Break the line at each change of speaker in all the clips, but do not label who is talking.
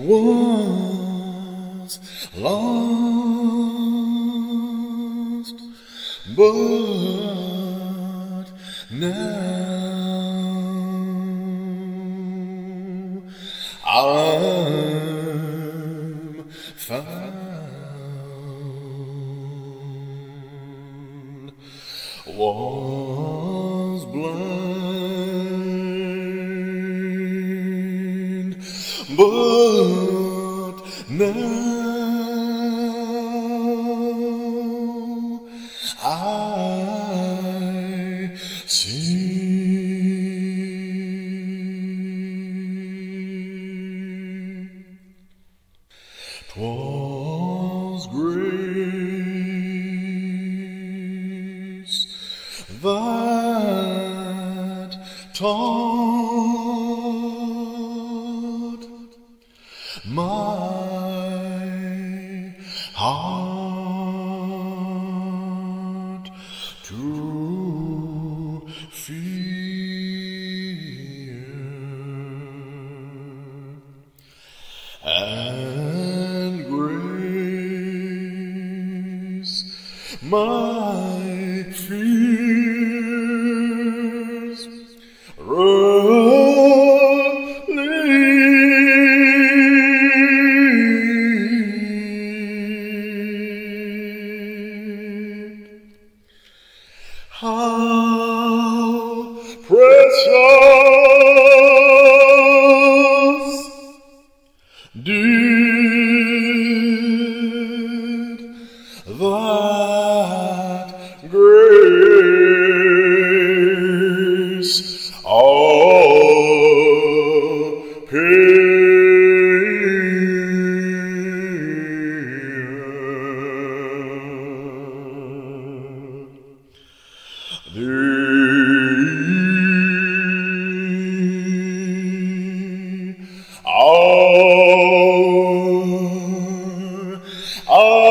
was lost, but now I'm found. Was blind, but now I see. Twas grace that taught my fears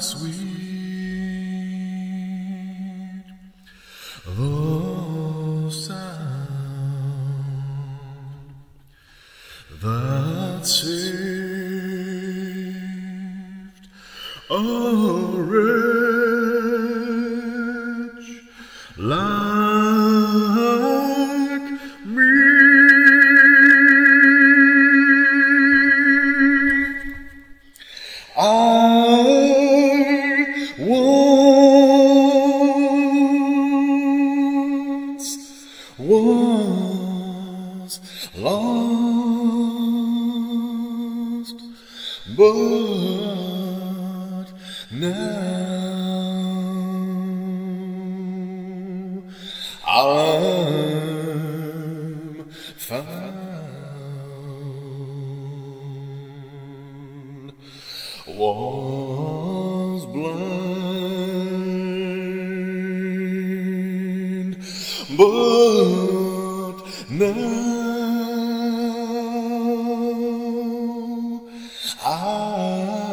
sweet the sound that saved a wretch like me. I was lost, but now I'm found. Was blind, but now I